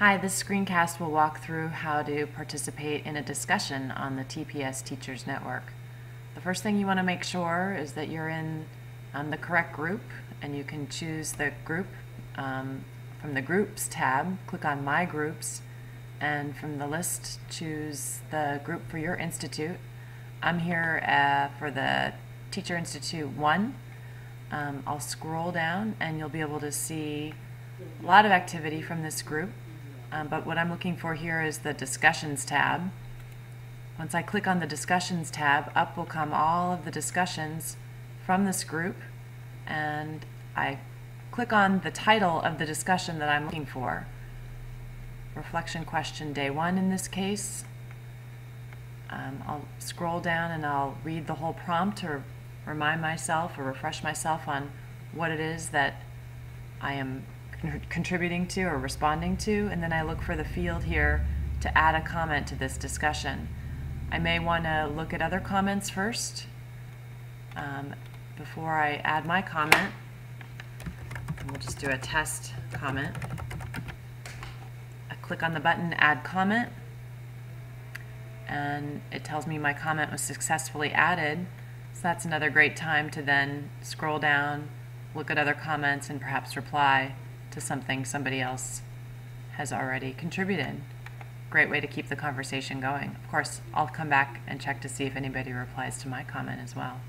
Hi, this screencast will walk through how to participate in a discussion on the TPS Teachers Network. The first thing you want to make sure is that you're in um, the correct group and you can choose the group um, from the Groups tab. Click on My Groups and from the list choose the group for your institute. I'm here uh, for the Teacher Institute 1. Um, I'll scroll down and you'll be able to see a lot of activity from this group. Um, but what I'm looking for here is the Discussions tab. Once I click on the Discussions tab, up will come all of the discussions from this group, and I click on the title of the discussion that I'm looking for. Reflection question day one in this case. Um, I'll scroll down and I'll read the whole prompt or remind myself or refresh myself on what it is that I am contributing to or responding to, and then I look for the field here to add a comment to this discussion. I may want to look at other comments first um, before I add my comment. we'll just do a test comment. I click on the button Add Comment, and it tells me my comment was successfully added. So that's another great time to then scroll down, look at other comments, and perhaps reply to something somebody else has already contributed. Great way to keep the conversation going. Of course, I'll come back and check to see if anybody replies to my comment as well.